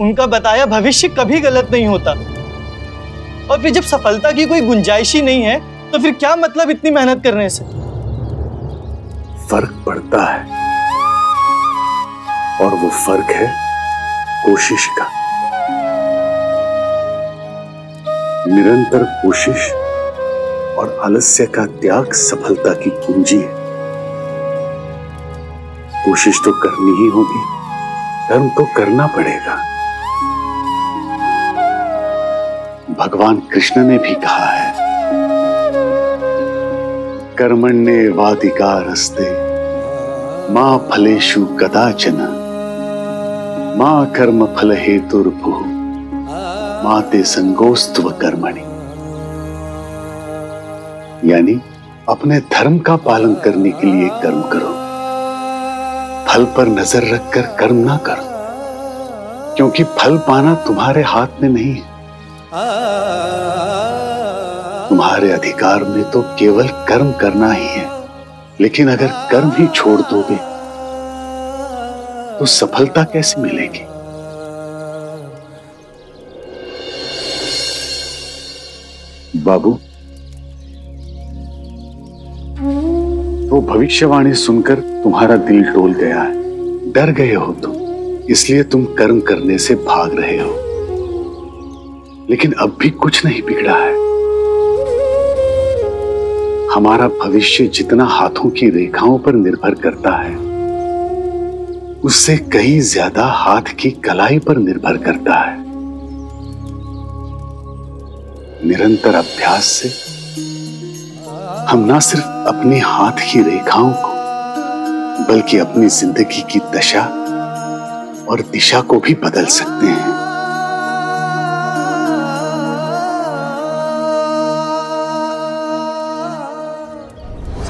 उनका बताया भविष्य कभी गलत नहीं होता। और फिर जब सफलता की कोई गुंजाइश ही नहीं है तो फिर क्या मतलब इतनी मेहनत करने से? फ़र्क पड़ता है। और वो फ़र्क है कोशिश का। निरंतर कोशिश और आलस्य का त्याग सफलता की कुंजी है। कोशिश तो करनी ही होगी, कर्म तो करना पड़ेगा। भगवान कृष्ण ने भी कहा है। कर्मण्य वादिकार हस्ते माँ फलेशु कदाचन। माँ कर्म फल हेतुर्भु माते संगोस्तव कर्मणि। यानी, अपने धर्म का पालन करने के लिए कर्म करो। फल पर नज़र रखकर कर्म ना करो। क्योंकि फल पाना तुम्हारे हाथ में नहीं है। तुम्हारे अधिकार में तो केवल कर्म करना ही है, लेकिन अगर कर्म ही छोड़ दोगे तो सफलता कैसे मिलेगी? बाबू तो भविष्यवाणी सुनकर तुम्हारा दिल डोल गया है। डर गए हो तुम, इसलिए तुम कर्म करने से भाग रहे हो। लेकिन अब भी कुछ नहीं बिगड़ा है। हमारा भविष्य जितना हाथों की रेखाओं पर निर्भर करता है, उससे कहीं ज़्यादा हाथ की कलाई पर निर्भर करता है। निरंतर अभ्यास से हम ना सिर्फ़ अपने हाथ की रेखाओं को, बल्कि अपनी ज़िंदगी की दशा और दिशा को भी बदल सकते हैं।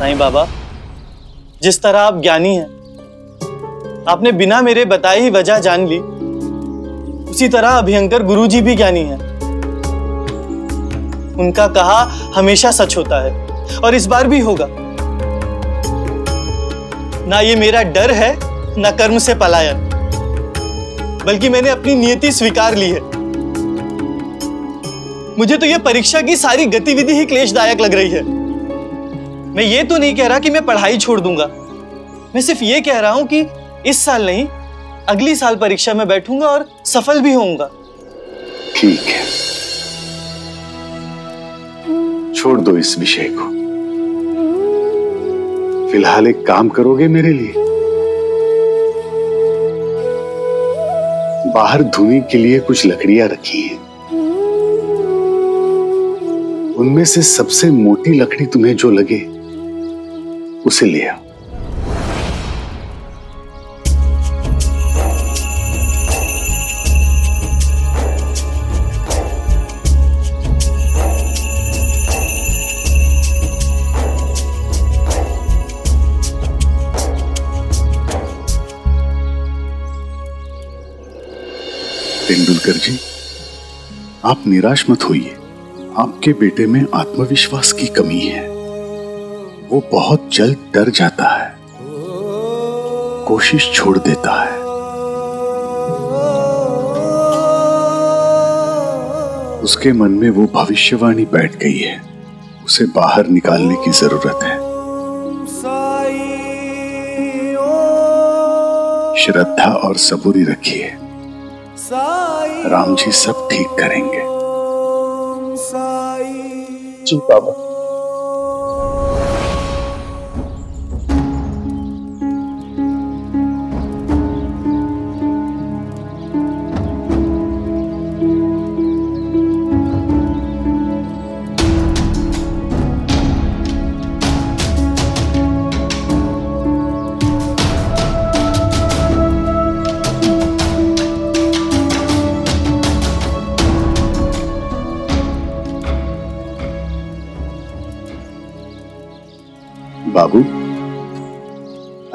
साईं बाबा। जिस तरह आप ज्ञानी हैं, आपने बिना मेरे बताए ही वजह जान ली। उसी तरह अभयंकर गुरुजी भी ज्ञानी हैं। उनका कहा हमेशा सच होता है, और इस बार भी होगा। ना ये मेरा डर है, ना कर्म से पलायन, बल्कि मैंने अपनी नियति स्वीकार ली है। मुझे तो यह परीक्षा की सारी गतिविधि ही क्लेशदायक लग रही है। मैं ये तो नहीं कह रहा कि मैं पढ़ाई छोड़ दूँगा। मैं सिर्फ़ ये कह रहा हूँ कि इस साल नहीं, अगली साल परीक्षा में बैठूँगा और सफल भी होऊँगा। ठीक है। छोड़ दो इस विषय को। फ़िलहाल एक काम करोगे मेरे लिए? बाहर धुनी के लिए कुछ लकड़ियाँ रखी हैं। उनमें से सबसे मोटी लकड़ी तुम्हें जो लगे उसे ले आओ। तेंदुलकर जी, आप निराश मत होइए। आपके बेटे में आत्मविश्वास की कमी है। वो बहुत जल्द डर जाता है। कोशिश छोड़ देता है। उसके मन में वो भविष्यवाणी बैठ गई है। उसे बाहर निकालने की ज़रूरत है। श्रद्धा और सबूरी रखिए। राम जी सब ठीक करेंगे। जी, बाबा।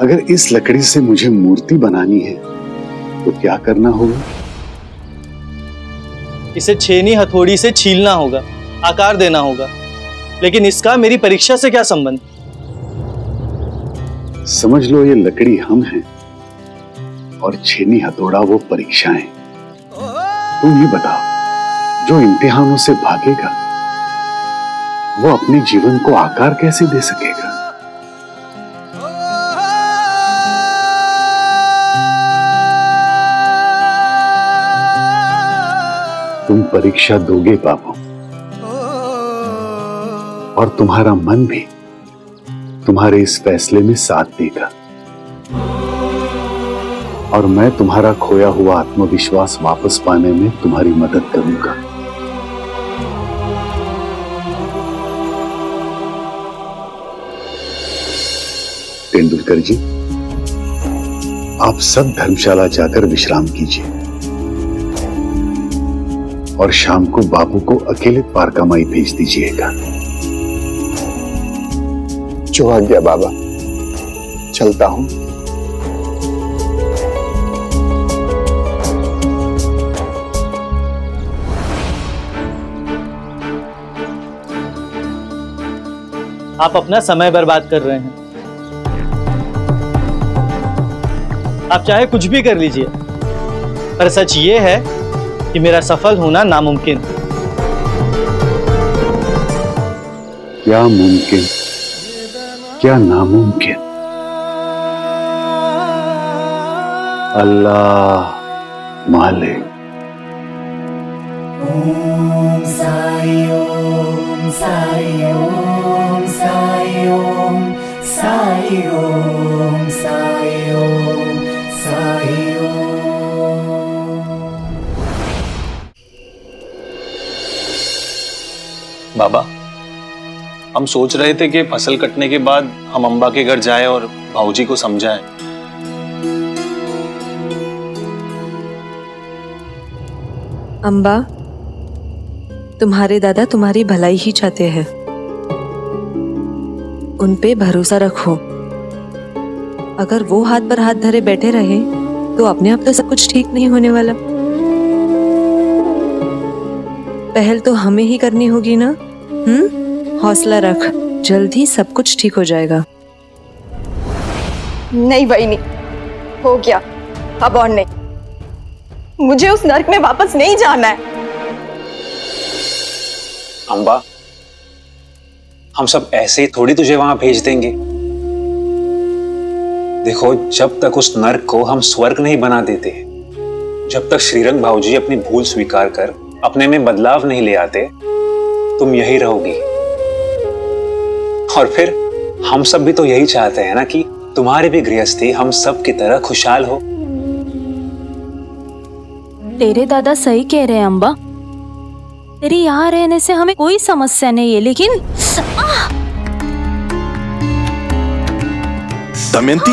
अगर इस लकड़ी से मुझे मूर्ति बनानी है तो क्या करना होगा? इसे छेनी हथौड़ी से छीलना होगा आकार देना होगा। लेकिन इसका मेरी परीक्षा से क्या संबंध? समझ लो ये लकड़ी हम हैं और छेनी हथौड़ा वो परीक्षाएँ। तुम ही बताओ जो इम्तिहानों से भागेगा वो अपने जीवन को आकार कैसे दे सकेगा? तुम परीक्षा दोगे बाबू। और तुम्हारा मन भी तुम्हारे इस फैसले में साथ देगा। और मैं तुम्हारा खोया हुआ आत्मविश्वास वापस पाने में तुम्हारी मदद करूँगा। तेंदुलकर जी, आप सब धर्मशाला जाकर विश्राम कीजिए। और शाम को बाबू को अकेले पारकामाई भेज दीजिएगा। जो आ गया बाबा, चलता हूँ। आप अपना समय बर्बाद कर रहे हैं। आप चाहे कुछ भी कर लीजिए, पर सच ये है कि मेरा सफल होना नामुमकिन। क्या मुमकिन? क्या नामुमकिन? अल्लाह मालिक। साई ॐ साई ॐ साई ॐ बाबा, हम सोच रहे थे कि फ़सल कटने के बाद हम अम्बा के घर जाएँ और भाऊजी को समझाएँ। अम्बा तुम्हारे दादा तुम्हारी भलाई ही चाहते हैं। उन पे भरोसा रखो। अगर वो हाथ पर हाथ धरे बैठे रहे तो अपने आप तो सब कुछ ठीक नहीं होने वाला। पहल तो हमें ही करनी होगी ना? हम्म? हौसला रख। जल्द ही सब कुछ ठीक हो जाएगा। नहीं बहनी हो गया। अब और नहीं। मुझे उस नर्क में वापस नहीं जाना है। अम्बा हम सब ऐसे ही थोड़ी तुझे वहाँ भेज देंगे। देखो जब तक उस नर्क को हम स्वर्ग नहीं बना देते जब तक श्रीरंग भाऊजी अपनी भूल स्वीकार कर अपने में बदलाव नहीं ले आते तुम यही रहोगी। और फिर हम सब भी तो यही चाहते हैं ना कि तुम्हारी भी गृहस्थी हम सब की तरह खुशहाल हो। तेरे दादा सही कह रहे हैं अम्बा तेरी यहाँ रहने से हमें कोई समस्या नहीं है लेकिन दमयंती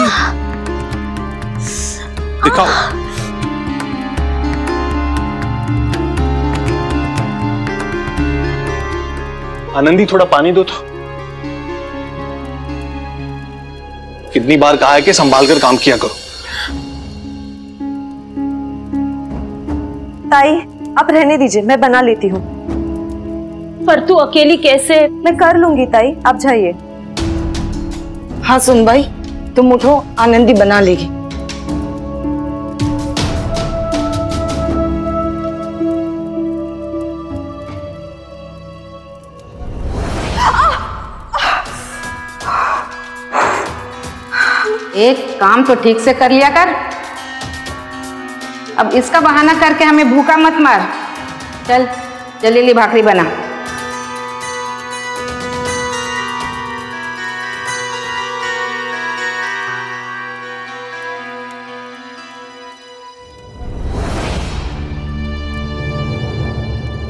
दिखाओ। आनंदी थोड़ा पानी दो तो। कितनी बार कहा है कि संभाल कर काम किया करो। ताई आप रहने दीजिए मैं बना लेती हूँ। पर तू अकेली कैसे? मैं कर लूँगी ताई आप जाइए। हाँ सुन भाई तुम उठो आनंदी बना लेगी। काम तो ठीक से कर लिया कर। अब इसका बहाना करके हमें भूखा मत मार। चल, जलीली भाकरी बना।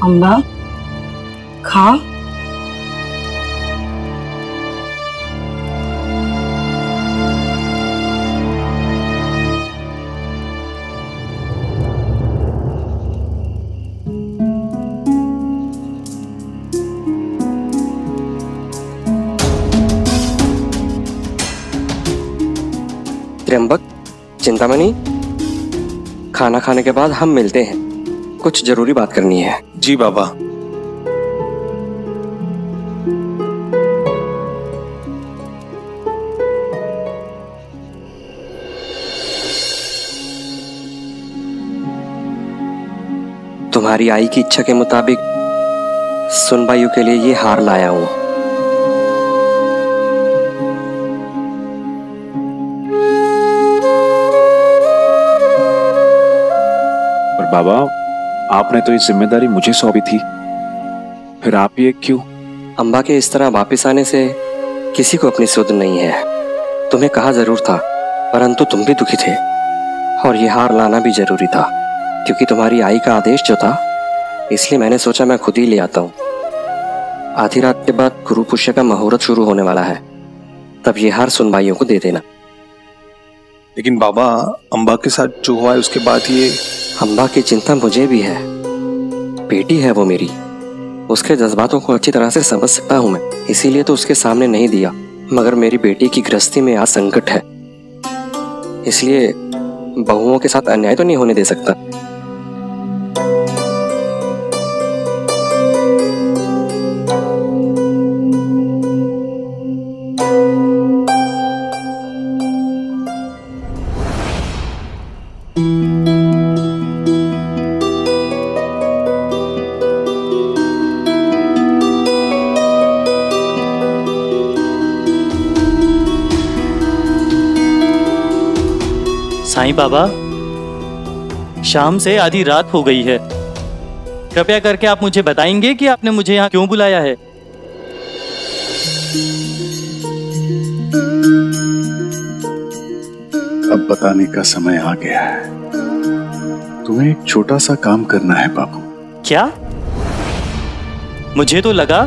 अम्बा खा। चिंतामणि खाना खाने के बाद हम मिलते हैं। कुछ ज़रूरी बात करनी है। जी बाबा। तुम्हारी आई की इच्छा के मुताबिक सुनबाइयों के लिए ये हार लाया हूँ। बाबा आपने तो ये ज़िम्मेदारी मुझे सौंपी थी। फिर आप ये क्यों? अम्बा के इस तरह वापस आने से किसी को अपनी सुध नहीं है। तुम्हें कहा ज़रूर था परंतु तुम भी दुखी थे। और ये हार लाना भी ज़रूरी था क्योंकि तुम्हारी आई का आदेश जो था इसलिए मैंने सोचा मैं खुद ही ले आता हूँ। आधी रात के बाद गुरु पुष्य का मुहूर्त शुरू होने वाला है। तब ये हार सुनवाइयों को दे देना। लेकिन बाबा अम्बा के साथ जो हुआ है उसके बाद ये अम्बा की चिंता मुझे भी है। बेटी है वो मेरी। उसके जज्बातों को अच्छी तरह से समझ सकता हूँ मैं, इसीलिए तो उसके सामने नहीं दिया। मगर मेरी बेटी की गृहस्थी में आज संकट है। इसलिए बहुओं के साथ अन्याय तो नहीं होने दे सकता। साईं बाबा शाम से आधी रात हो गई है। कृपया करके आप मुझे बताएँगे कि आपने मुझे यहाँ क्यों बुलाया है? अब बताने का समय आ गया है। तुम्हें एक छोटा सा काम करना है बाबू। क्या? मुझे तो लगा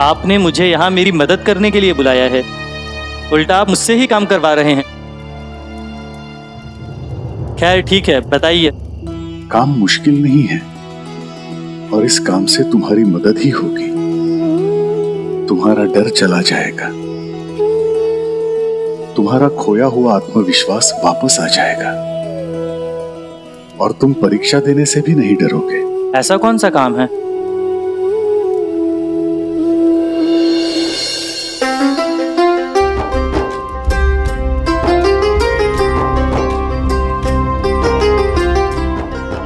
आपने मुझे यहाँ मेरी मदद करने के लिए बुलाया है। उल्टा आप मुझसे ही काम करवा रहे हैं। खैर ठीक है बताइए। काम मुश्किल नहीं है और इस काम से तुम्हारी मदद ही होगी। तुम्हारा डर चला जाएगा। तुम्हारा खोया हुआ आत्मविश्वास वापस आ जाएगा। और तुम परीक्षा देने से भी नहीं डरोगे। ऐसा कौन सा काम है?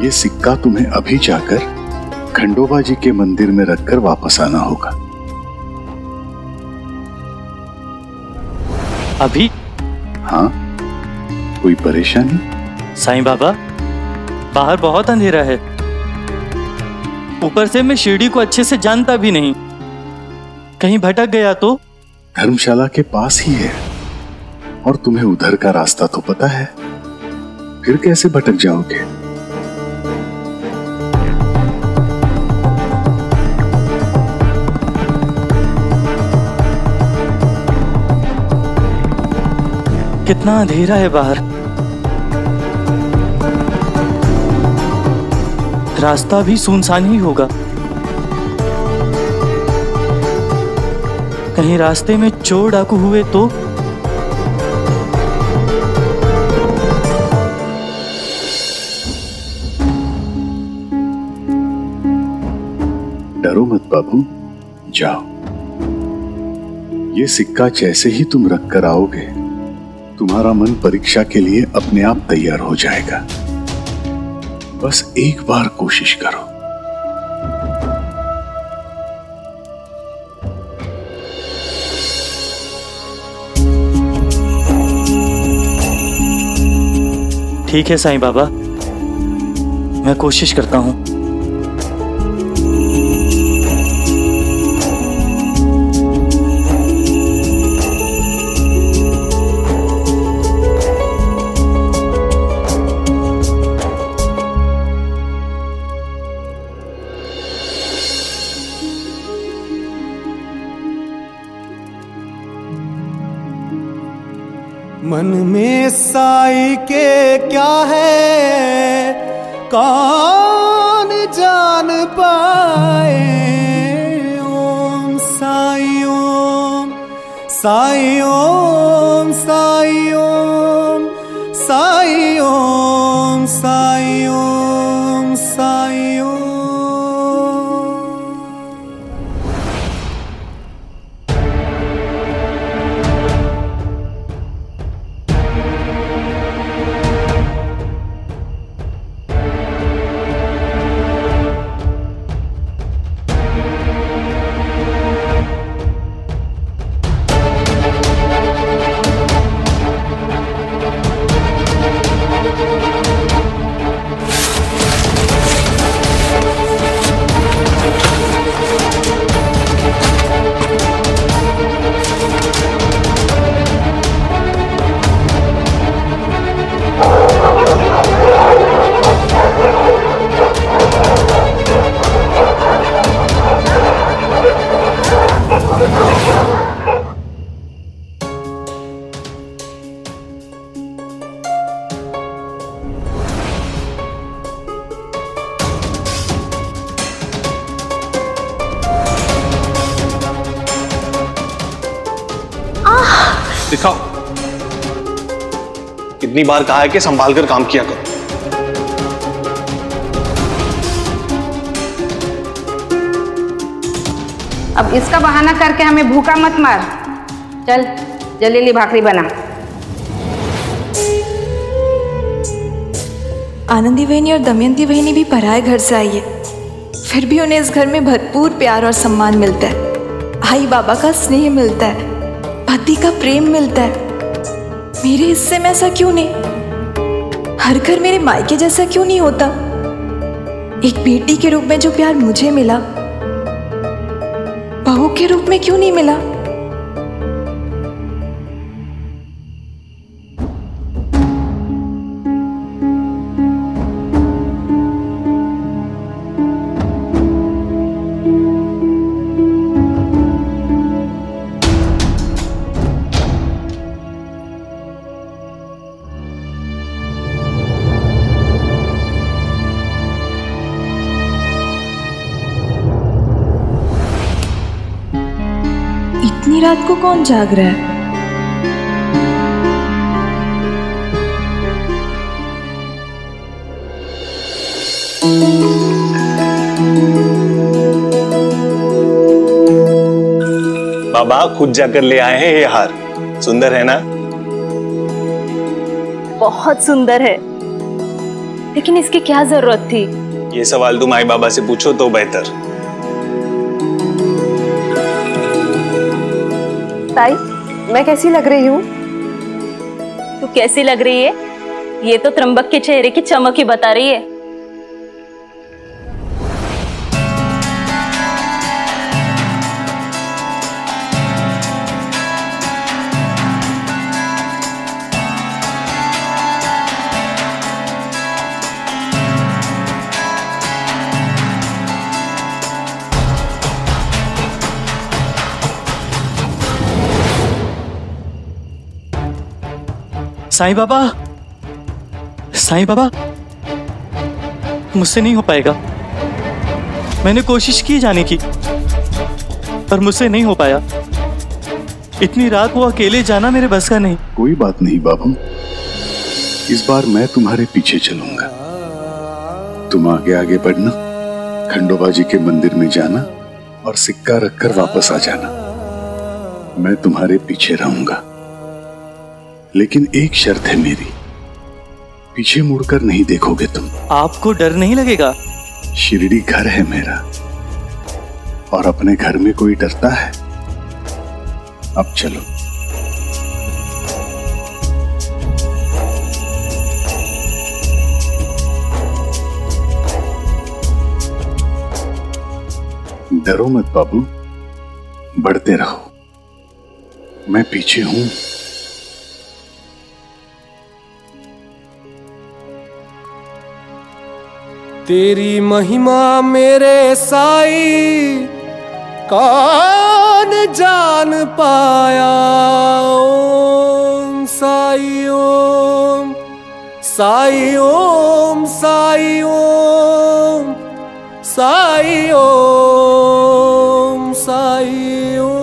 ये सिक्का तुम्हें अभी जाकर खंडोबा जी के मंदिर में रखकर वापस आना होगा। अभी? हाँ। कोई परेशानी? साईं बाबा बाहर बहुत अंधेरा है। ऊपर से मैं शिरडी को अच्छे से जानता भी नहीं। कहीं भटक गया तो? धर्मशाला के पास ही है। और तुम्हें उधर का रास्ता तो पता है। फिर कैसे भटक जाओगे? कितना अंधेरा है बाहर। रास्ता भी सुनसान ही होगा। कहीं रास्ते में चोर डाकू हुए तो? डरो मत बाबू, जाओ। ये सिक्का जैसे ही तुम रख कर आओगे तुम्हारा मन परीक्षा के लिए अपने आप तैयार हो जाएगा। बस एक बार कोशिश करो। ठीक है साईं बाबा। मैं कोशिश करता हूँ। मन में साई के क्या है? कौन जान पाए? ओम साई ओम साई ओम साई ओम साई ओम साई, ओम कितनी बार कहा है कि संभाल कर काम किया करो। अब इसका बहाना करके हमें भूखा मत मार। चल जलेली भाकरी बना। आनंदी बहनी और दमयंती बहनी भी पराए घर से आई है। फिर भी उन्हें इस घर में भरपूर प्यार और सम्मान मिलता है। आई बाबा का स्नेह मिलता है। पति का प्रेम मिलता है। मेरे हिस्से में ऐसा क्यों नहीं? हर घर मेरे मायके जैसा क्यों नहीं होता? एक बेटी के रूप में जो प्यार मुझे मिला, बहू के रूप में क्यों नहीं मिला? रात को कौन जाग रहा है? बाबा खुद जाकर ले आए हैं ये हार। सुंदर है ना? बहुत सुंदर है। लेकिन इसकी क्या ज़रूरत थी? ये सवाल तुम आई बाबा से पूछो तो बेहतर। मैं कैसी लग रही हूँ? तू कैसी लग रही है? ये तो त्रंबक के चेहरे की चमक ही बता रही है। साईं बाबा? साईं बाबा, मुझसे नहीं हो पाएगा। मैंने कोशिश की जाने की, पर मुझसे नहीं हो पाया। इतनी रात वो अकेले जाना मेरे बस का नहीं। कोई बात नहीं बाबू। इस बार मैं तुम्हारे पीछे चलूँगा। तुम आगे आगे बढ़ना खंडोबा जी के मंदिर में जाना, और सिक्का रखकर वापस आ जाना। मैं तुम्हारे पीछे रहूँगा। लेकिन एक शर्त है मेरी। पीछे मुड़कर नहीं देखोगे तुम। आपको डर नहीं लगेगा? शिरडी घर है मेरा। और अपने घर में कोई डरता है? अब चलो। डरो मत बाबू। बढ़ते रहो। मैं पीछे हूँ। तेरी महिमा मेरे साई, कौन जान पाया? ओम साई ओम साई ओम साई ओम साई ओम साई, ओम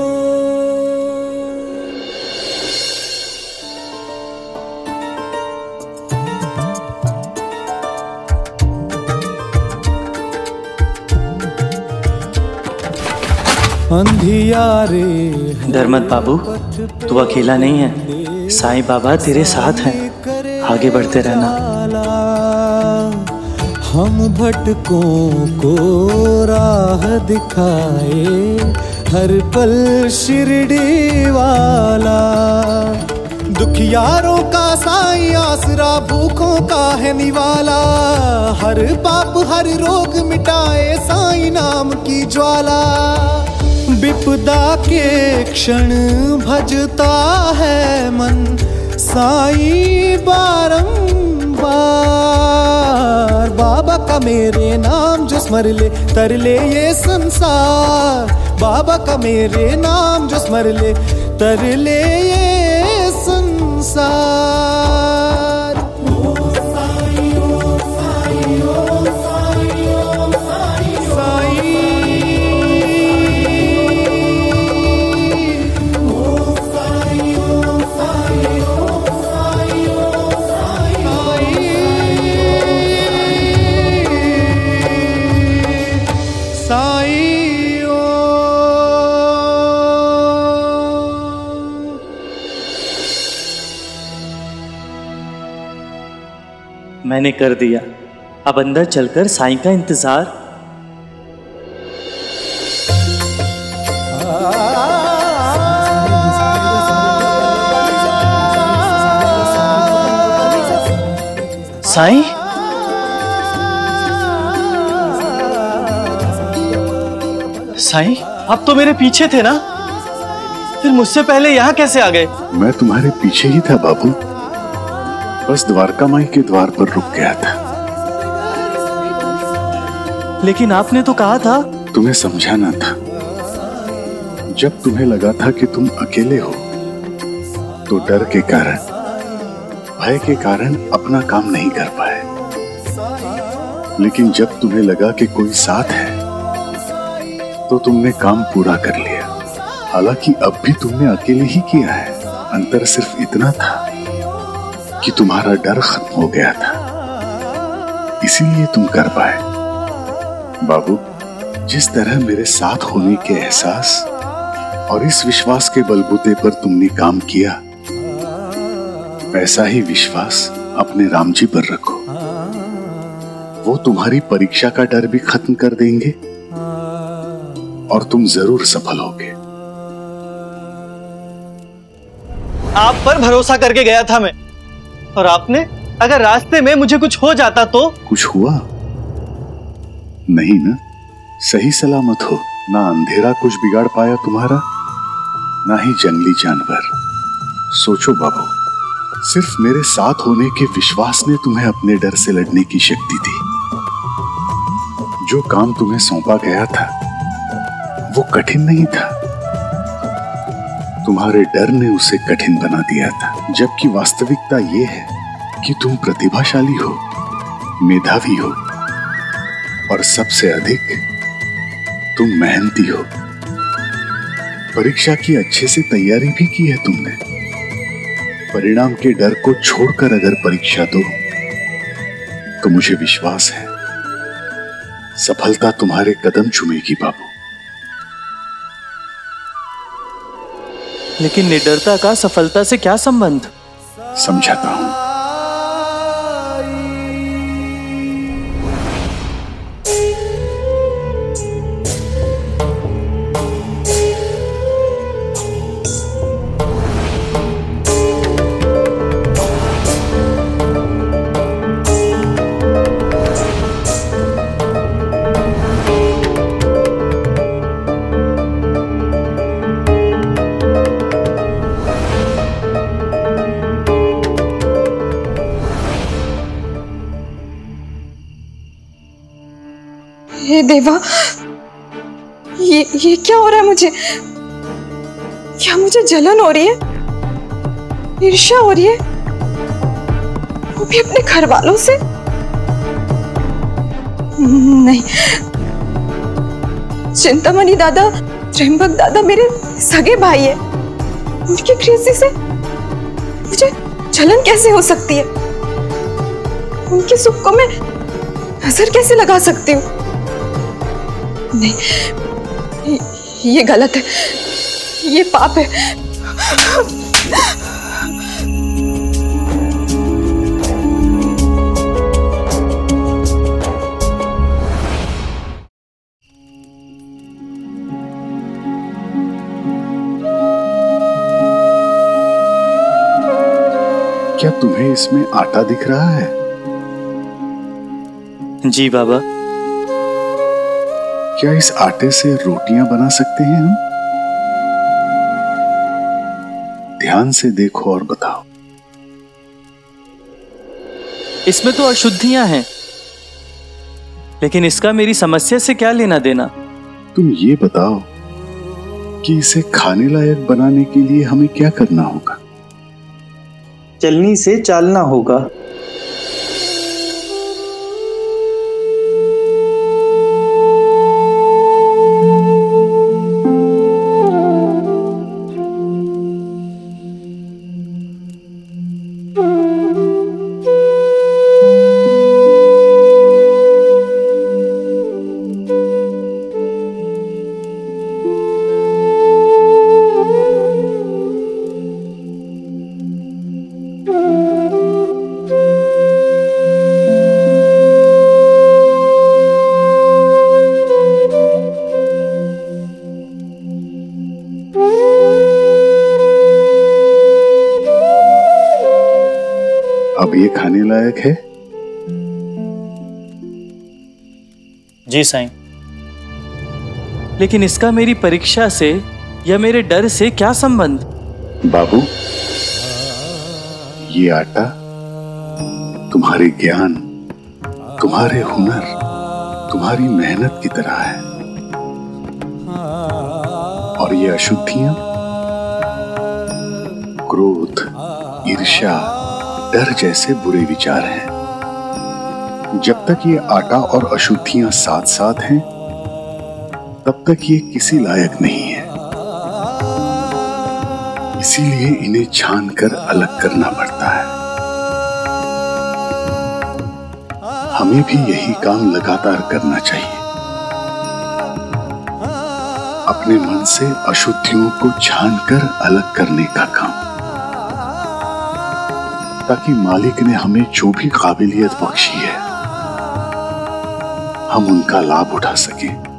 डर मत बाबू तू अकेला नहीं है। साईं बाबा तेरे साथ हैं। आगे बढ़ते रहना। हम भटकों को राह दिखाए हर पल शिरडी वाला। दुखियारों का साई आसरा भूखों का है निवाला। हर पाप हर रोग मिटाए साई नाम की ज्वाला। विपदा के क्षण भजता है मन, साई बारंबार। बाबा का मेरे नाम जो स्मर ले, तर ले ये संसार। बाबा का मेरे नाम जो स्मर ले, तर ले ये संसार। मैंने कर दिया। अब अंदर चलकर साईं का इंतज़ार। साईं? साईं, आप तो मेरे पीछे थे ना? फिर मुझसे पहले यहाँ कैसे आ गए? मैं तुम्हारे पीछे ही था बाबू। बस द्वारका माई के द्वार पर रुक गया था। लेकिन आपने तो कहा था। तुम्हें समझाना था। जब तुम्हें लगा था कि तुम अकेले हो तो डर के कारण भय के कारण अपना काम नहीं कर पाए। लेकिन जब तुम्हें लगा कि कोई साथ है तो तुमने काम पूरा कर लिया। हालाँकि अब भी तुमने अकेले ही किया है। अंतर सिर्फ़ इतना था कि तुम्हारा डर खत्म हो गया था। इसीलिए तुम कर पाए। बाबू, जिस तरह मेरे साथ होने के एहसास और इस विश्वास के बलबूते पर तुमने काम किया वैसा ही विश्वास अपने राम जी पर रखो। वो तुम्हारी परीक्षा का डर भी खत्म कर देंगे और तुम ज़रूर सफल होगे। आप पर भरोसा करके गया था मैं। और आपने अगर रास्ते में मुझे कुछ हो जाता तो? कुछ हुआ? नहीं ना। सही सलामत हो। ना अंधेरा कुछ बिगाड़ पाया तुम्हारा, ना ही जंगली जानवर। सोचो बाबू, सिर्फ़ मेरे साथ होने के विश्वास ने तुम्हें अपने डर से लड़ने की शक्ति दी। जो काम तुम्हें सौंपा गया था, वो कठिन नहीं था। तुम्हारे डर ने उसे कठिन बना दिया था। जबकि वास्तविकता ये है कि तुम प्रतिभाशाली हो, मेधावी हो, और सबसे अधिक तुम मेहनती हो। परीक्षा की अच्छे से तैयारी भी की है तुमने। परिणाम के डर को छोड़कर अगर परीक्षा दो तो मुझे विश्वास है, सफलता तुम्हारे कदम चुमेगी बाबू। लेकिन निडरता का सफलता से क्या संबंध? समझाता हूँ। मुझे? क्या मुझे जलन हो रही है? ईर्ष्या हो रही है? वो भी अपने घर वालों से? नहीं। चिंतामणि दादा त्रिम्बक दादा मेरे सगे भाई है। उनकी कृषि से मुझे जलन कैसे हो सकती है? उनके सुख को मैं नज़र कैसे लगा सकती हूँ? नहीं ये- गलत है। ये पाप है। क्या तुम्हें इसमें आटा दिख रहा है? जी बाबा। क्या इस आटे से रोटियाँ बना सकते हैं हम? ध्यान से देखो और बताओ। इसमें तो अशुद्धियाँ हैं। लेकिन इसका मेरी समस्या से क्या लेना देना? तुम ये बताओ कि इसे खाने लायक बनाने के लिए हमें क्या करना होगा? चलनी से चालना होगा। अब ये खाने लायक है? जी साईं। लेकिन इसका मेरी परीक्षा से या मेरे डर से क्या संबंध? बाबू ये आटा तुम्हारे ज्ञान तुम्हारे हुनर तुम्हारी मेहनत की तरह है। और ये अशुद्धियाँ क्रोध ईर्ष्या डर जैसे बुरे विचार हैं। जब तक ये आटा और अशुद्धियाँ साथ साथ हैं, तब तक ये किसी लायक नहीं है। इसीलिए इन्हें छान कर अलग करना पड़ता है। हमें भी यही काम लगातार करना चाहिए। अपने मन से अशुद्धियों को छान कर अलग करने का काम। ताकि मालिक ने हमें जो भी काबिलियत बख्शी है हम उनका लाभ उठा सकें।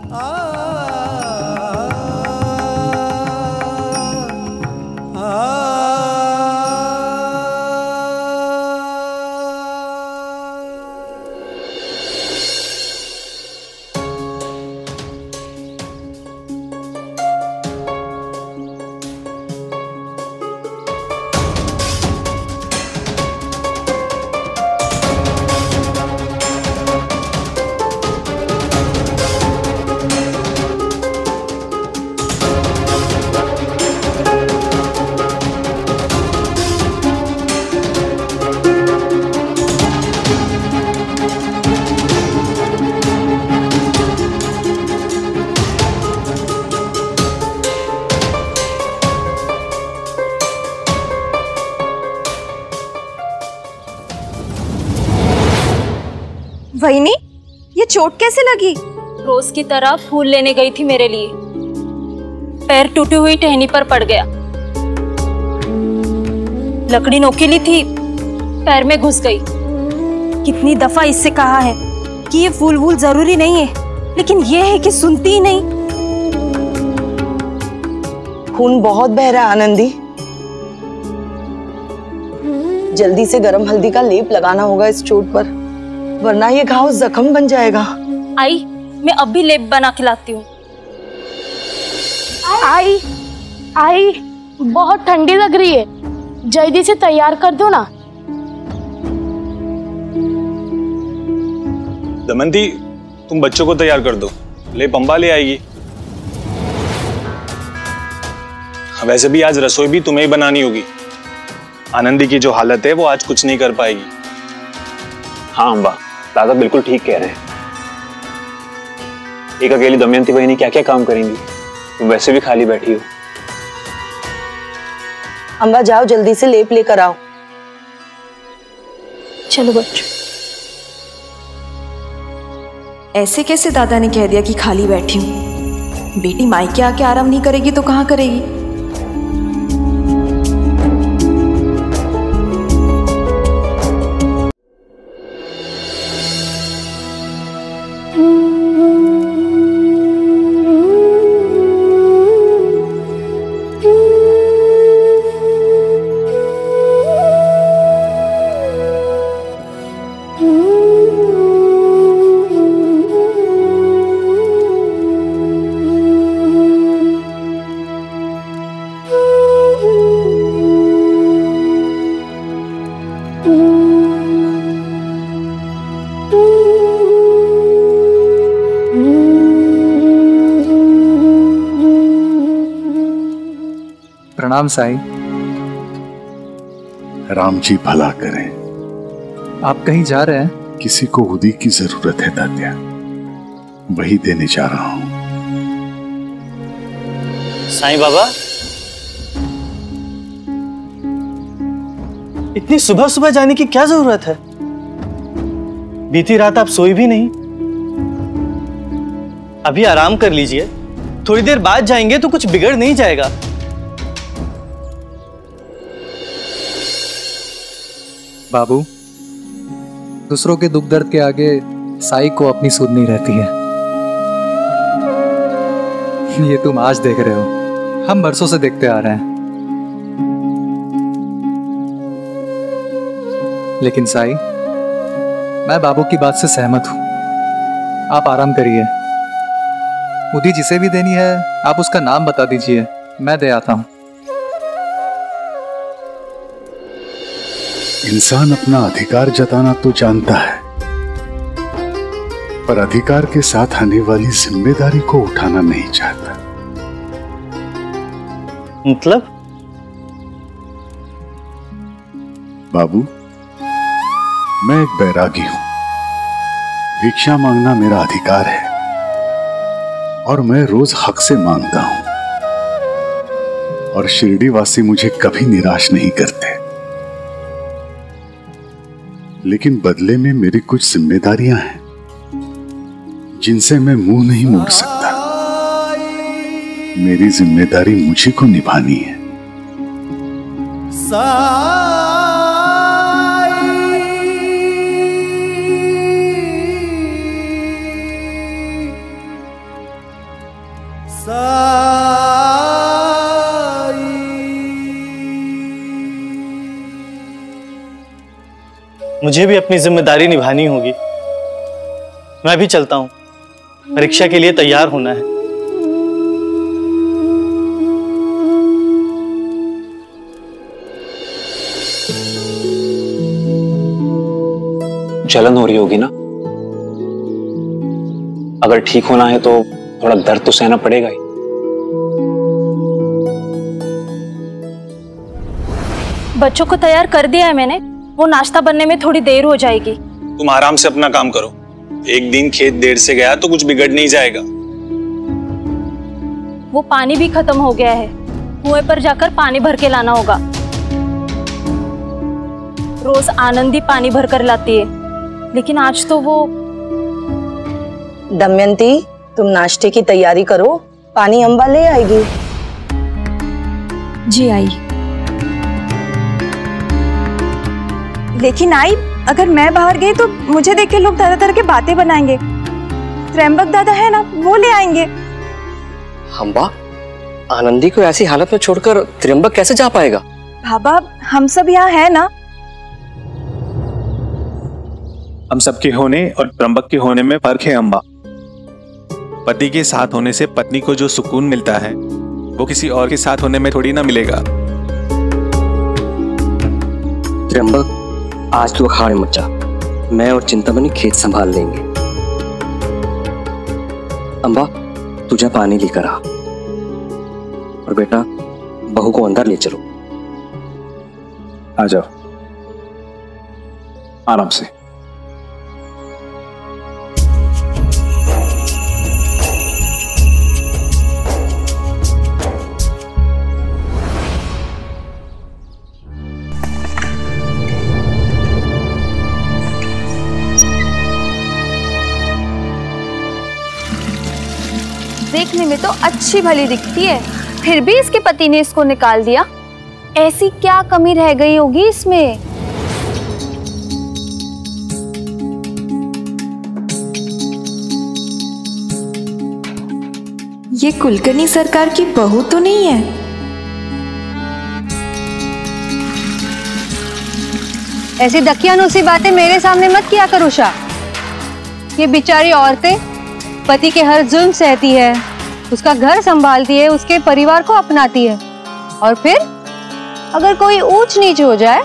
चोट कैसे लगी? रोज की तरह फूल लेने गई थी मेरे लिए। पैर टूटी हुई टहनी पर पड़ गया। लकड़ी नोकीली थी पैर में घुस गई। कितनी दफ़ा इससे कहा है कि ये फूल वूल ज़रूरी नहीं है लेकिन ये है कि सुनती ही नहीं। खून बहुत बह रहा आनंदी। जल्दी से गरम हल्दी का लेप लगाना होगा इस चोट पर। वरना ये घाव जख्म बन जाएगा। आई मैं अब भी लेप बना के लाती हूँ। आई आई बहुत ठंडी लग रही है। जल्दी से तैयार कर दो ना। दमंती तुम बच्चों को तैयार कर दो। ले पंबा ले आएगी। वैसे भी आज रसोई भी तुम्हें ही बनानी होगी। आनंदी की जो हालत है वो आज कुछ नहीं कर पाएगी। हाँ अम्बा दादा बिल्कुल ठीक कह रहे हैं। एक अकेली दमयंती बहनी क्या क्या काम करेंगी? तुम वैसे भी खाली बैठी हो। अम्बा जाओ जल्दी से लेप लेकर आओ। चलो बच्चों। ऐसे कैसे दादा ने कह दिया कि खाली बैठी हूँ? बेटी मायके आके आराम नहीं करेगी तो कहाँ करेगी? प्रणाम साईं। राम जी भला करें। आप कहीं जा रहे हैं? किसी को उदी की ज़रूरत है तात्या वही देने जा रहा हूँ। साईं बाबा इतनी सुबह सुबह जाने की क्या ज़रूरत है? बीती रात आप सोई भी नहीं। अभी आराम कर लीजिए। थोड़ी देर बाद जाएँगे तो कुछ बिगड़ नहीं जाएगा। बाबू, दूसरों के दुख दर्द के आगे साई को अपनी सुध नहीं रहती है। ये तुम आज देख रहे हो। हम बरसों से देखते आ रहे हैं। लेकिन साई, मैं बाबू की बात से सहमत हूँ। आप आराम करिए। मुदी जिसे भी देनी है, आप उसका नाम बता दीजिए। मैं दे आता हूँ। इंसान अपना अधिकार जताना तो जानता है पर अधिकार के साथ आने वाली ज़िम्मेदारी को उठाना नहीं चाहता। मतलब? बाबू मैं एक बैरागी हूँ। भिक्षा मांगना मेरा अधिकार है और मैं रोज हक से माँगता हूँ और शिरडी वासी मुझे कभी निराश नहीं करते। लेकिन बदले में मेरी कुछ जिम्मेदारियाँ हैं, जिनसे मैं मुँह नहीं मोड़ सकता। मेरी ज़िम्मेदारी मुझे को निभानी है। मुझे भी अपनी ज़िम्मेदारी निभानी होगी। मैं भी चलता हूँ। परीक्षा के लिए तैयार होना है। जलन हो रही होगी ना? अगर ठीक होना है तो थोड़ा दर्द तो सहना पड़ेगा ही। बच्चों को तैयार कर दिया है मैंने। वो नाश्ता बनने में थोड़ी देर हो जाएगी। तुम आराम से अपना काम करो। एक दिन खेत देर से गया तो कुछ बिगड़ नहीं जाएगा। वो पानी भी खत्म हो गया है। कुएँ पर जाकर पानी भर के लाना होगा। रोज आनंदी पानी भर कर लाती है। लेकिन आज तो वो दमयंती तुम नाश्ते की तैयारी करो। पानी अम्बा ले आएगी। जी आई। लेकिन आई अगर मैं बाहर गई तो मुझे देख के लोग तरह तरह के बातें बनाएँगे। त्र्यंबक दादा है ना वो ले आएँगे। हम्बा आनंदी को ऐसी हालत में छोड़कर त्रियंबक कैसे जा पाएगा? बाबा हम सब यहाँ है ना? हम सबके होने और त्र्यंबक के होने में फ़र्क है अम्बा पति के साथ होने से पत्नी को जो सुकून मिलता है वो किसी और के साथ होने में थोड़ी ना मिलेगा। त्रियंबक आज तू अखाड़ मत जा मैं और चिंतामणि खेत संभाल लेंगे। अंबा, तुझे पानी लेकर आ। और बेटा, बहू को अंदर ले चलो। आ जाओ। आराम से। देखने में तो अच्छी भली दिखती है। फिर भी इसके पति ने इसको निकाल दिया। ऐसी क्या कमी रह गई होगी इसमें? ये कुलकर्णी सरकार की बहू तो नहीं है? ऐसी दकियानुसी बातें मेरे सामने मत किया करो उषा ये बेचारी औरतें पति के हर जुल्म सहती है, उसका घर संभालती है, उसके परिवार को अपनाती है। और फिर, अगर कोई ऊंच नीच हो जाए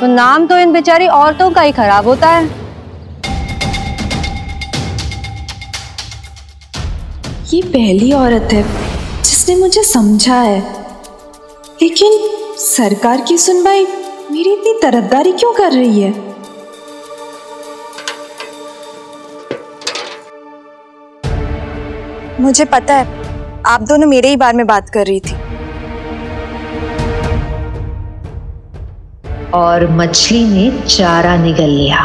तो नाम तो इन बेचारी औरतों का ही खराब होता है। ये पहली औरत है, जिसने मुझे समझा है। लेकिन सरकार की सुनवाई मेरी इतनी तरफदारी क्यों कर रही है? मुझे पता है आप दोनों मेरे ही बारे में बात कर रही थी। और मछली ने चारा निगल लिया।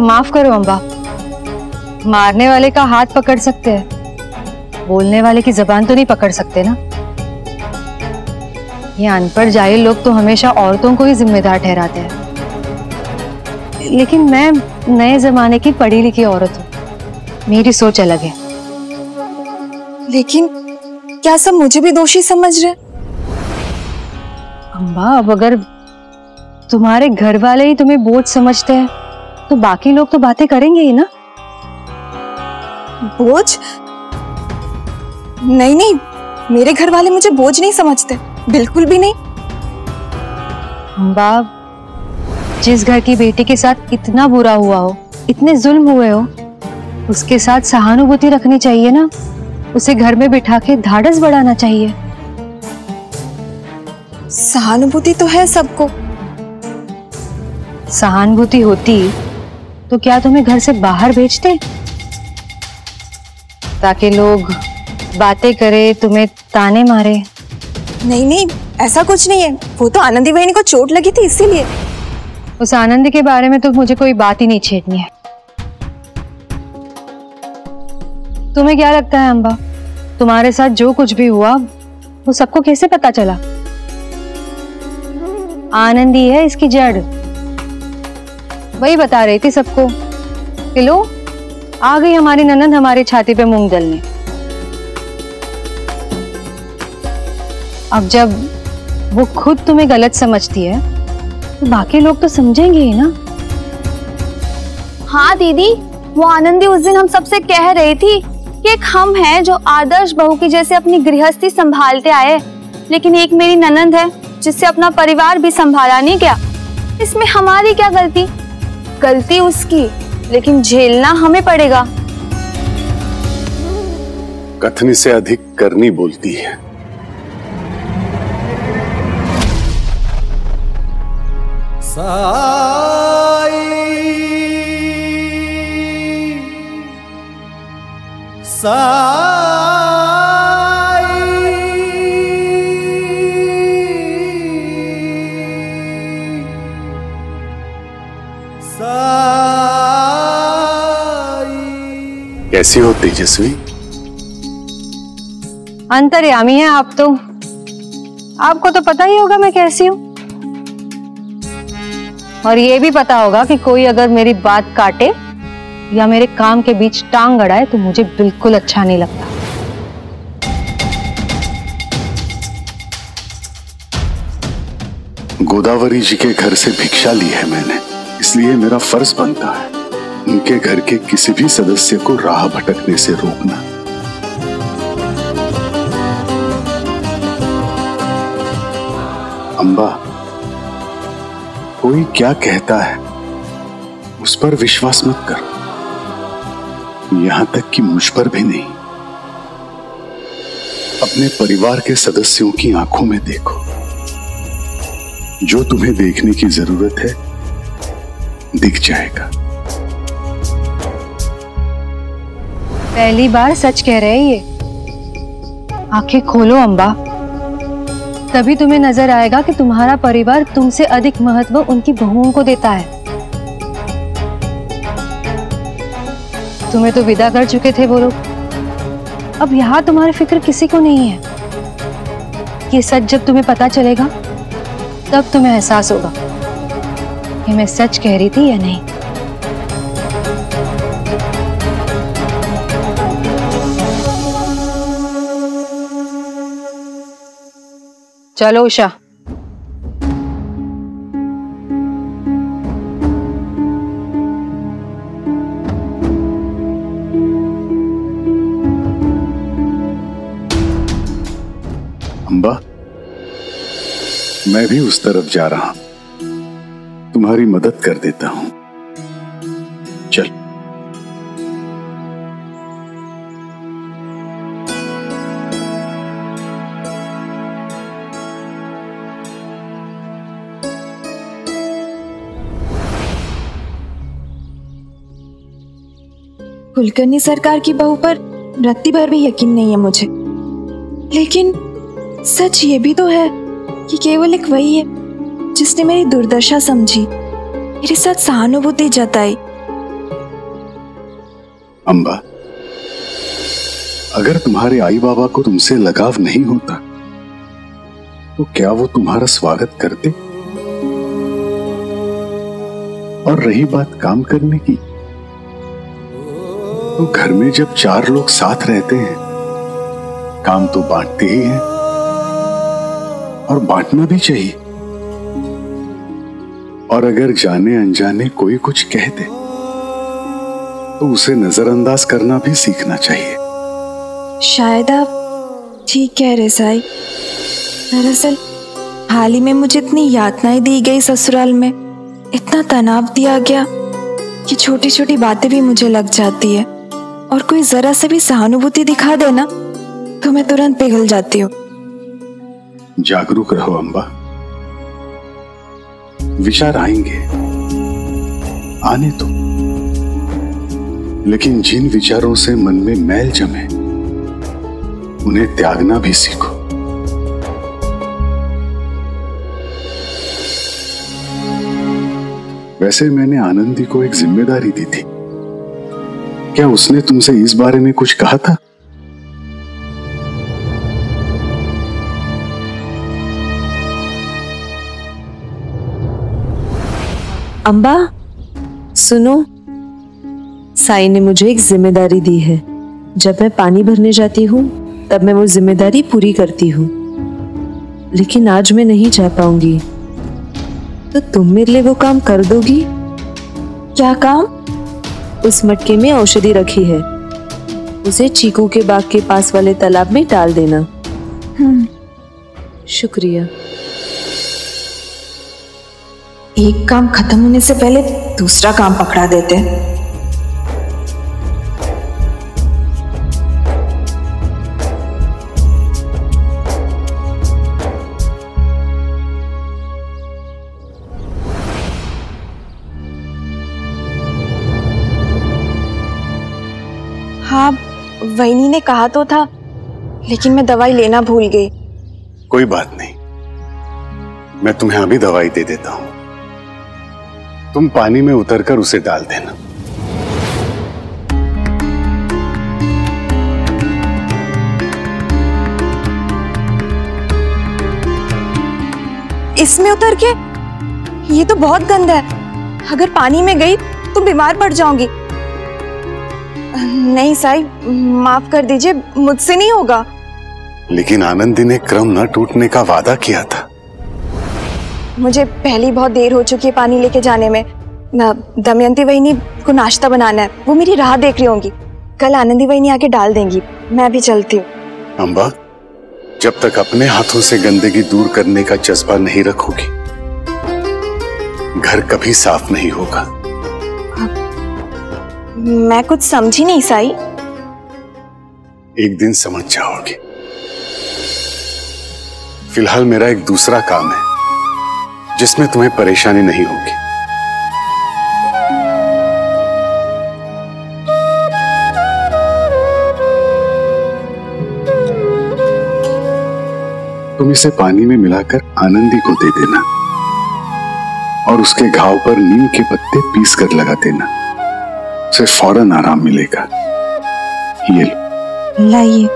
माफ़ करो अम्बा मारने वाले का हाथ पकड़ सकते हैं बोलने वाले की जबान तो नहीं पकड़ सकते ना? ये अनपढ़ जाहिल लोग तो हमेशा औरतों को ही जिम्मेदार ठहराते हैं। लेकिन मैं नए जमाने की पढ़ी लिखी औरत हूँ। मेरी सोच अलग है। लेकिन क्या सब मुझे भी दोषी समझ रहे अम्बा अब अगर तुम्हारे घर वाले ही तुम्हें बोझ समझते हैं तो बाकी लोग तो बातें करेंगे ही ना? बोझ? नहीं नहीं मेरे घर वाले मुझे बोझ नहीं समझते। बिल्कुल भी नहीं। अम्बा जिस घर की बेटी के साथ इतना बुरा हुआ हो इतने जुल्म हुए हो उसके साथ सहानुभूति रखनी चाहिए ना? उसे घर में बिठा के धाड़स बढ़ाना चाहिए। सहानुभूति तो है सबको। सहानुभूति होती तो क्या तुम्हें घर से बाहर भेजते? ताकि लोग बातें करे तुम्हें ताने मारे। नहीं नहीं, ऐसा कुछ नहीं है। वो तो आनंदी बहनी को चोट लगी थी, इसीलिए। उस आनंद के बारे में तो मुझे कोई बात ही नहीं छेड़नी है। तुम्हें क्या लगता है अम्बा तुम्हारे साथ जो कुछ भी हुआ, वो सबको कैसे पता चला? आनंदी है इसकी जड़। वही बता रही थी सबको कि लो, आ गई हमारी ननंद हमारी छाती पे मूंग दलने अब जब वो खुद तुम्हें गलत समझती है तो बाकी लोग तो समझेंगे ही ना। हाँ दीदी वो आनंदी उस दिन हम सबसे कह रही थी कि एक हम हैं जो आदर्श बहू की जैसे अपनी गृहस्थी संभालते आए लेकिन एक मेरी ननंद है जिससे अपना परिवार भी संभाला नहीं गया। इसमें हमारी क्या गलती? गलती उसकी लेकिन झेलना हमें पड़ेगा। कथनी से अधिक करनी बोलती है। कैसी हो तेजस्वी? अंतर्यामी है आप तो। आपको तो पता ही होगा मैं कैसी हूँ। और ये भी पता होगा कि कोई अगर मेरी बात काटे या मेरे काम के बीच टांग अड़ाए तो मुझे बिल्कुल अच्छा नहीं लगता। गोदावरी जी के घर से भिक्षा ली है मैंने। इसलिए मेरा फ़र्ज़ बनता है उनके घर के किसी भी सदस्य को राह भटकने से रोकना। अंबा कोई क्या कहता है, उस पर विश्वास मत करो। यहाँ तक कि मुझ पर भी नहीं। अपने परिवार के सदस्यों की आँखों में देखो। जो तुम्हें देखने की ज़रूरत है, दिख जाएगा। पहली बार सच कह रहे हैं ये। आँखें खोलो अंबा। तभी तुम्हें नज़र आएगा कि तुम्हारा परिवार तुमसे अधिक महत्व उनकी बहुओं को देता है। तुम्हें तो विदा कर चुके थे वो लोग। अब यहाँ तुम्हारी फ़िक्र किसी को नहीं है। ये सच जब तुम्हें पता चलेगा, तब तुम्हें एहसास होगा कि मैं सच कह रही थी या नहीं। चलो उषा। अंबा, मैं भी उस तरफ़ जा रहा हूँ। तुम्हारी मदद कर देता हूँ। कुलकर्णी सरकार की बहू पर रत्ती भर भी यकीन नहीं है मुझे। लेकिन सच ये भी तो है कि केवल एक वही है जिसने मेरी दुर्दशा समझी, मेरे साथ सहानुभूति जताई। अंबा, अगर तुम्हारे आई बाबा को तुमसे लगाव नहीं होता तो क्या वो तुम्हारा स्वागत करते? और रही बात काम करने की तो घर में जब चार लोग साथ रहते हैं, काम तो बांटते ही हैं और बांटना भी चाहिए। और अगर जाने अनजाने कोई कुछ कह दे तो उसे नजरअंदाज करना भी सीखना चाहिए। शायद आप ठीक कह रहे साई। दरअसल, हाल ही में मुझे इतनी यातनाएँ दी गई ससुराल में। इतना तनाव दिया गया कि छोटी छोटी बातें भी मुझे लग जाती है। और कोई जरा से भी सहानुभूति दिखा देना तो मैं तुरंत पिघल जाती हूँ। जागरूक रहो अंबा। विचार आएँगे। आने तो। लेकिन जिन विचारों से मन में मैल जमे, उन्हें त्यागना भी सीखो। वैसे मैंने आनंदी को एक ज़िम्मेदारी दी थी। क्या उसने तुमसे इस बारे में कुछ कहा था? अम्बा सुनो। साई ने मुझे एक ज़िम्मेदारी दी है। जब मैं पानी भरने जाती हूँ, तब मैं वो ज़िम्मेदारी पूरी करती हूँ। लेकिन आज मैं नहीं जा पाऊँगी। तो तुम मेरे लिए वो काम कर दोगी? क्या काम? उस मटके में औषधि रखी है। उसे चीकू के बाग के पास वाले तालाब में डाल देना। शुक्रिया। एक काम खत्म होने से पहले दूसरा काम पकड़ा देते वहीनी ने कहा तो था लेकिन मैं दवाई लेना भूल गई। कोई बात नहीं। मैं तुम्हें अभी दवाई दे देता हूँ। तुम पानी में उतरकर उसे डाल देना। इसमें उतर के? ये तो बहुत गंदा है। अगर पानी में गई तो बीमार पड़ जाऊँगी नहीं साई माफ़ कर दीजिए मुझसे नहीं होगा। लेकिन आनंदी ने क्रम न टूटने का वादा किया था। मुझे पहली बहुत देर हो चुकी है पानी लेके जाने में। न- दमयंती वहीनी को नाश्ता बनाना है। वो मेरी राह देख रही होंगी। कल आनंदी वहीनी आके डाल देंगी। मैं भी चलती हूँ। अम्बा जब तक अपने हाथों से गंदगी दूर करने का जज्बा नहीं रखोगी घर कभी साफ़ नहीं होगा। मैं कुछ समझी नहीं साई एक दिन समझ जाओगे। फ़िलहाल मेरा एक दूसरा काम है, जिसमें तुम्हें परेशानी नहीं होगी। तुम इसे पानी में मिलाकर आनंदी को दे देना, और उसके घाव पर नीम के पत्ते पीस कर लगा देना। उसे फ़ौरन आराम मिलेगा। ये लो। लाइए।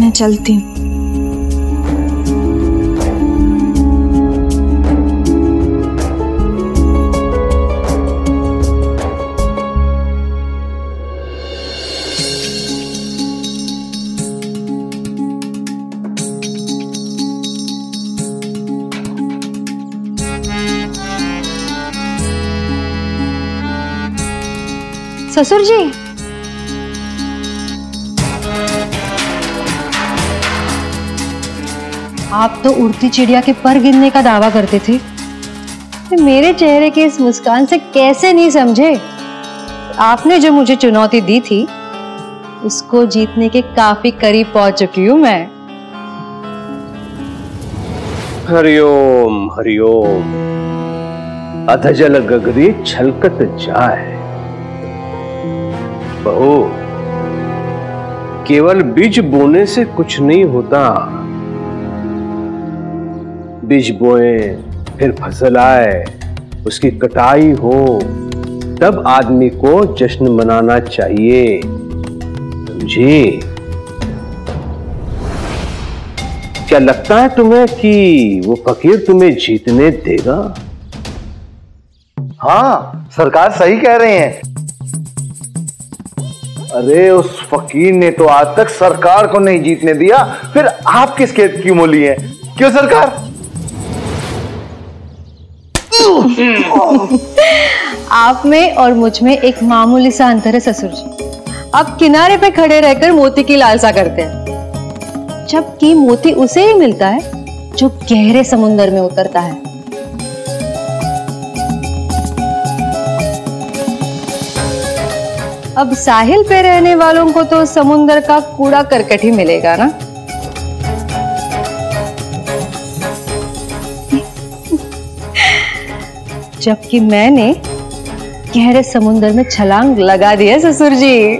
मैं चलती हूँ। ससुर जी आप तो उड़ती चिड़िया के पर गिनने का दावा करते थे। मेरे चेहरे की इस मुस्कान से कैसे नहीं समझे? आपने जो मुझे चुनौती दी थी उसको जीतने के काफ़ी करीब पहुँच चुकी हूँ मैं। हरिओम हरिओम। अधजल गगरी छलकत जाए। बहू। केवल बीज बोने से कुछ नहीं होता। बीज बोए, फिर फ़सल आए, उसकी कटाई हो, तब आदमी को जश्न मनाना चाहिए। समझी? क्या लगता है तुम्हें कि वो फकीर तुम्हें जीतने देगा? हाँ सरकार सही कह रहे हैं। अरे उस फकीर ने तो आज तक सरकार को नहीं जीतने दिया, फिर आप किस खेत की मोली हैं? क्यों सरकार? आप में और मुझमें एक मामूली सा अंतर है ससुर जी। आप किनारे पे खड़े रहकर मोती की लालसा करते हैं। जबकि मोती उसे ही मिलता है, जो गहरे समुंदर में उतरता है। अब साहिल पे रहने वालों को तो समुंदर का कूड़ा करकट ही मिलेगा ना? जबकि मैंने गहरे समुंदर में छलांग लगा दी है ससुर जी।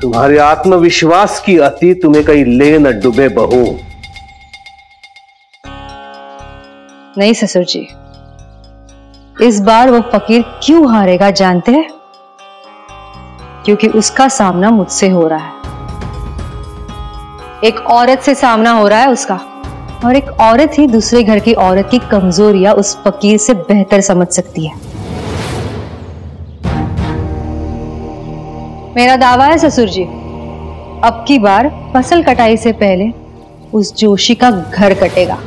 तुम्हारे आत्मविश्वास की अति तुम्हें कहीं ले न डूबे बहू। नहीं ससुर जी। इस बार वो फकीर क्यों हारेगा जानते हैं? क्योंकि उसका सामना मुझसे हो रहा है। एक औरत से सामना हो रहा है उसका। और एक औरत ही दूसरे घर की औरत की कमजोरियाँ उस फकीर से बेहतर समझ सकती है। मेरा दावा है, ससुर जी। अब की बार फ़सल कटाई से पहले उस जोशी का घर कटेगा।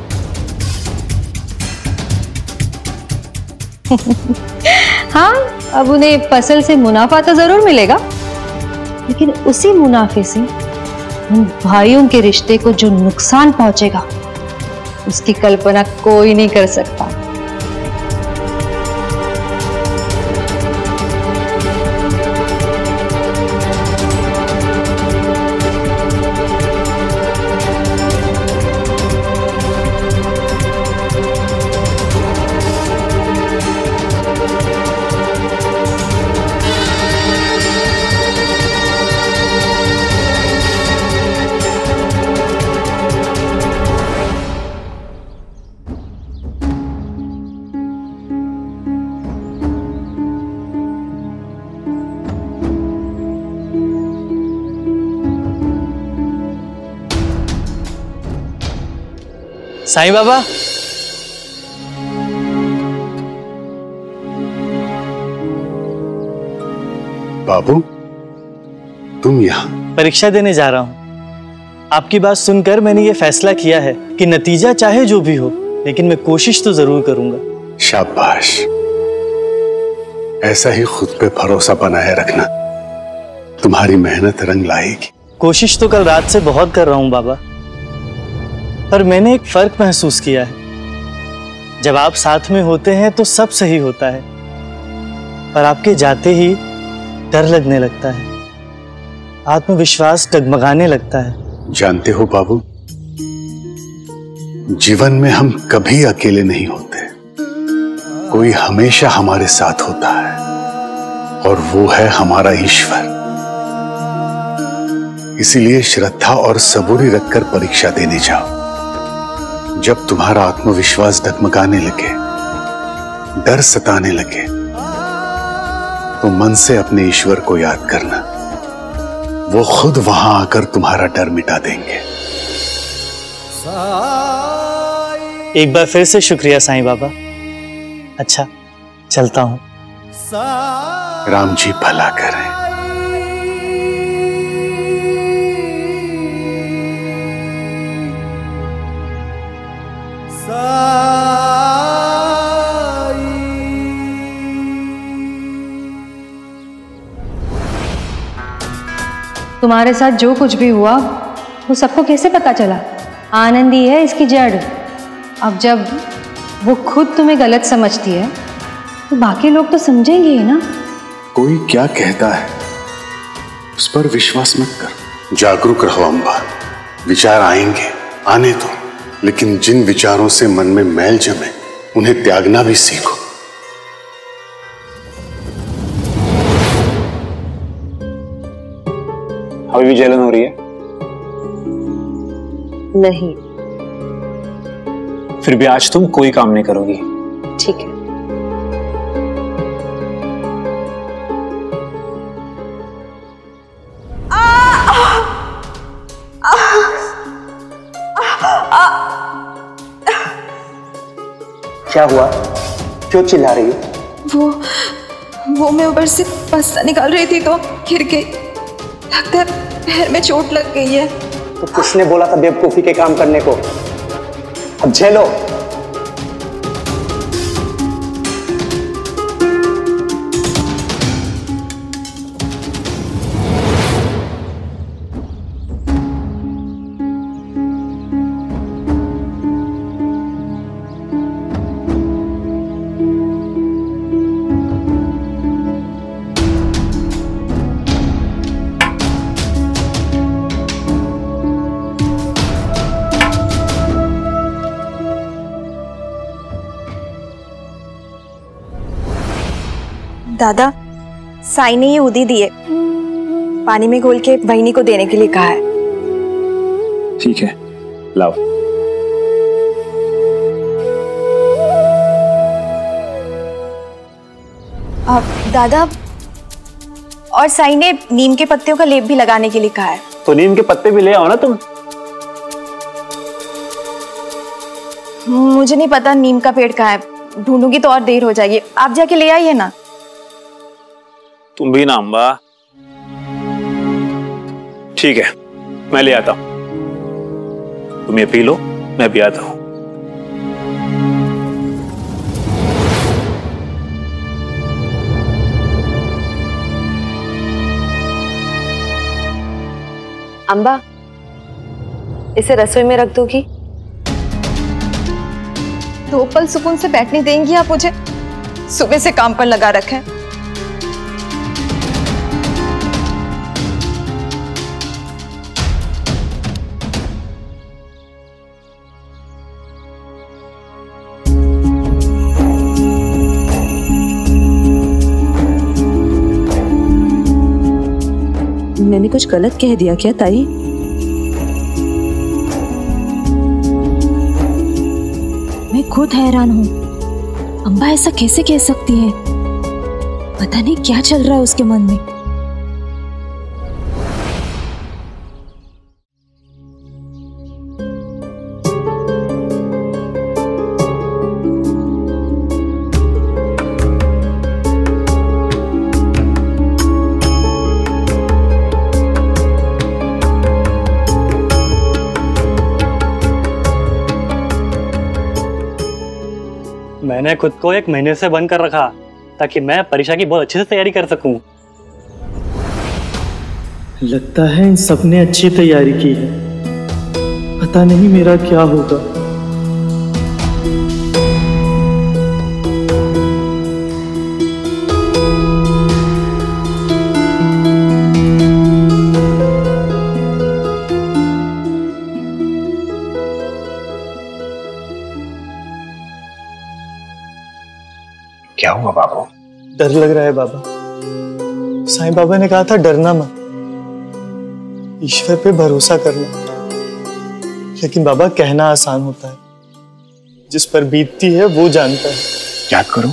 हाँ अब उन्हें फ़सल से मुनाफा तो ज़रूर मिलेगा। लेकिन उसी मुनाफे से उन भाइयों के रिश्ते को जो नुकसान पहुंचेगा, उसकी कल्पना कोई नहीं कर सकता। साईं बाबा। बाबू तुम यहाँ। परीक्षा देने जा रहा हूँ। आपकी बात सुनकर मैंने ये फैसला किया है कि नतीजा चाहे जो भी हो लेकिन मैं कोशिश तो ज़रूर करूँगा। शाबाश। ऐसा ही खुद पे भरोसा बनाए रखना। तुम्हारी मेहनत रंग लाएगी। कोशिश तो कल रात से बहुत कर रहा हूँ बाबा। पर मैंने एक फ़र्क महसूस किया है। जब आप साथ में होते हैं तो सब सही होता है, पर आपके जाते ही डर लगने लगता है। आत्मविश्वास डगमगाने लगता है। जानते हो बाबू, जीवन में हम कभी अकेले नहीं होते। कोई हमेशा हमारे साथ होता है, और वो है हमारा ईश्वर। इसीलिए श्रद्धा और सबूरी रखकर परीक्षा देने जाओ। जब तुम्हारा आत्मविश्वास धकमकाने लगे डर सताने लगे तो मन से अपने ईश्वर को याद करना। वो खुद वहाँ आकर तुम्हारा डर मिटा देंगे। एक बार फिर से शुक्रिया साईं बाबा। अच्छा चलता हूँ। राम जी भला करें। तुम्हारे साथ जो कुछ भी हुआ वो सबको कैसे पता चला? आनंदी है इसकी जड़। अब जब वो खुद तुम्हें गलत समझती है तो बाकी लोग तो समझेंगे ही ना। कोई क्या कहता है? उस पर विश्वास मत कर। जागरूक रहो अम्बा विचार आएँगे आने दो। लेकिन जिन विचारों से मन में मैल जमे उन्हें त्यागना भी सीखो। अभी भी जलन हो रही है? नहीं। फिर भी आज तुम कोई काम नहीं करोगी। ठीक है। क्या हुआ? क्यों चिल्ला रही हो? वो वो मैं ऊपर से पस्ता निकाल रही थी तो गिर गई। लगता है पैर में चोट लग गई है। तो किसने बोला था बेवकूफ़ी के काम करने को। अब झेलो। दादा साई ने ये उदी दिए पानी में घोल के वहीनी को देने के लिए कहा है। ठीक है लाओ। अब दादा और साई ने नीम के पत्तियों का लेप भी लगाने के लिए कहा है। तो नीम के पत्ते भी ले आओ ना तुम। मुझे नहीं पता नीम का पेड़ कहाँ है। ढूंढूँगी तो और देर हो जाएगी। आप जाके ले आइए ना। तुम भी ना अम्बा ठीक है मैं ले आता हूँ। तुम ये पी लो मैं भी आता हूँ। अम्बा इसे रसोई में रख दोगी? दो पल सुकून से बैठने देंगी आप मुझे? सुबह से काम पर लगा रखे। मैंने कुछ गलत कह दिया क्या ताई? मैं खुद हैरान हूँ। अम्बा ऐसा कैसे कह सकती है? पता नहीं क्या चल रहा है उसके मन में। मैंने खुद को एक महीने से बंद कर रखा, ताकि मैं परीक्षा की बहुत अच्छे से तैयारी कर सकूँ। लगता है इन सबने अच्छी तैयारी की है पता नहीं मेरा क्या होगा क्या हुआ बाबू। डर लग रहा है बाबा। साईं बाबा ने कहा था डरना मत। ईश्वर पे भरोसा करना लेकिन बाबा कहना आसान होता है। जिस पर बीतती है वो जानता है। याद करो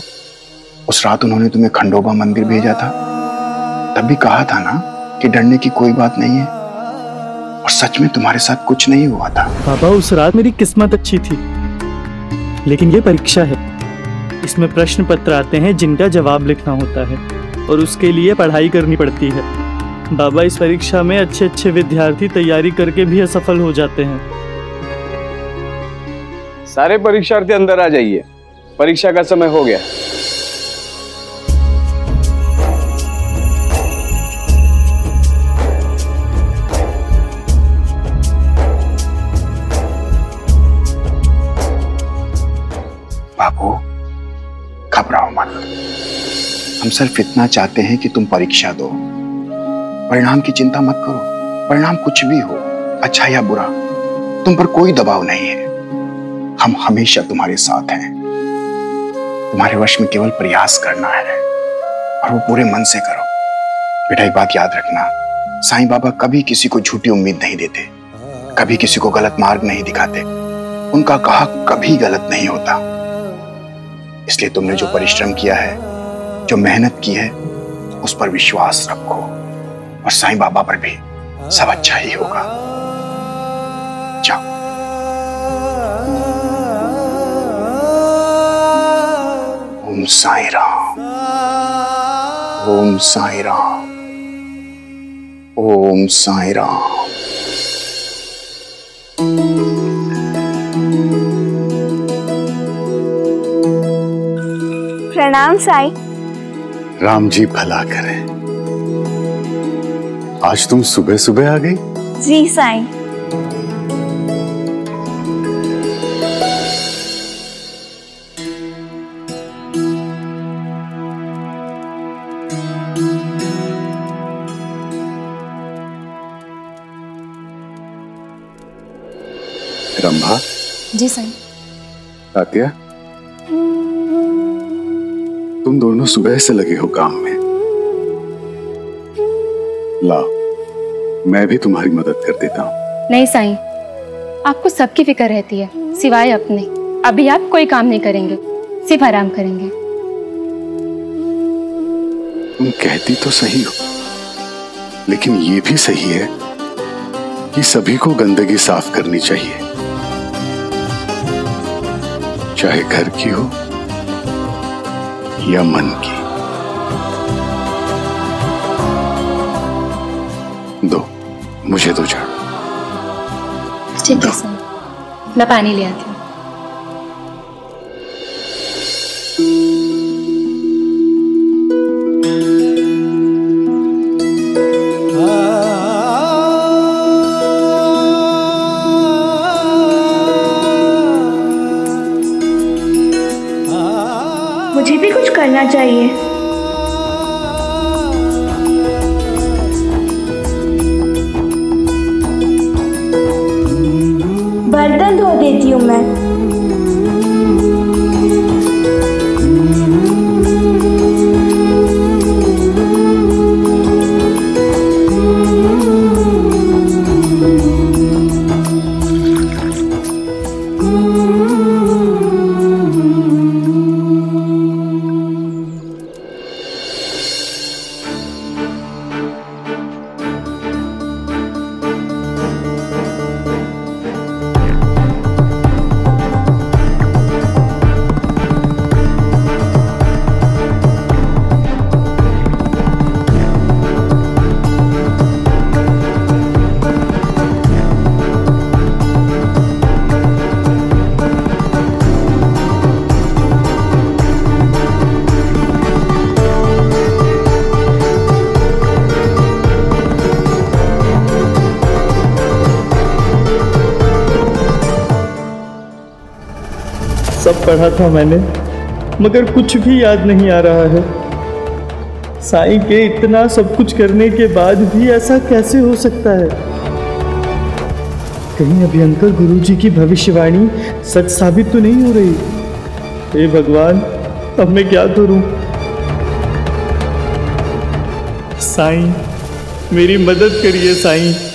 उस रात उन्होंने तुम्हें खंडोबा मंदिर भेजा था। तब भी कहा था ना कि डरने की कोई बात नहीं है। और सच में तुम्हारे साथ कुछ नहीं हुआ था। बाबा उस रात मेरी किस्मत अच्छी थी। लेकिन ये परीक्षा है। इसमें प्रश्न पत्र आते हैं जिनका जवाब लिखना होता है और उसके लिए पढ़ाई करनी पड़ती है। बाबा इस परीक्षा में अच्छे अच्छे विद्यार्थी तैयारी करके भी असफल हो जाते हैं। सारे परीक्षार्थी अंदर आ जाइए। परीक्षा का समय हो गया। हम सिर्फ़ इतना चाहते हैं कि तुम परीक्षा दो। परिणाम की चिंता मत करो। परिणाम कुछ भी हो अच्छा या बुरा, तुम पर कोई दबाव नहीं है। हम हमेशा तुम्हारे साथ हैं। तुम्हारे वश में केवल प्रयास करना है और वो पूरे मन से करो। बेटा एक बात याद रखना। साईं बाबा कभी किसी को झूठी उम्मीद नहीं देते, कभी किसी को गलत मार्ग नहीं दिखाते। उनका कहा कभी गलत नहीं होता। इसलिए तुमने जो परिश्रम किया है जो मेहनत की है, उस पर विश्वास रखो और साईं बाबा पर भी सब अच्छा ही होगा। जाओ। साई राम। ओम साई राम। ओम साई राम। प्रणाम साई। राम जी भला करें। आज तुम सुबह सुबह आ गई? जी साई। रंभा? जी साईं। तात्या तुम दोनों सुबह से लगे हो काम में। ला मैं भी तुम्हारी मदद कर देता हूँ। नहीं साईं। आपको सबकी फ़िक्र रहती है सिवाय अपने। अभी आप कोई काम नहीं करेंगे सिर्फ़ आराम करेंगे। तुम कहती तो सही हो लेकिन ये भी सही है कि सभी को गंदगी साफ़ करनी चाहिए। चाहे घर की हो या मन की। दो मुझे दो चार ठीक है सर। मैं पानी ले आती करना चाहिए। पढ़ा था मैंने, मगर कुछ भी याद नहीं आ रहा है। साईं के इतना सब कुछ करने के बाद भी ऐसा कैसे हो सकता है? कहीं अभियंकर गुरुजी की भविष्यवाणी सच साबित तो नहीं हो रही? हे भगवान, अब मैं क्या करूँ? साईं, मेरी मदद करिए साईं।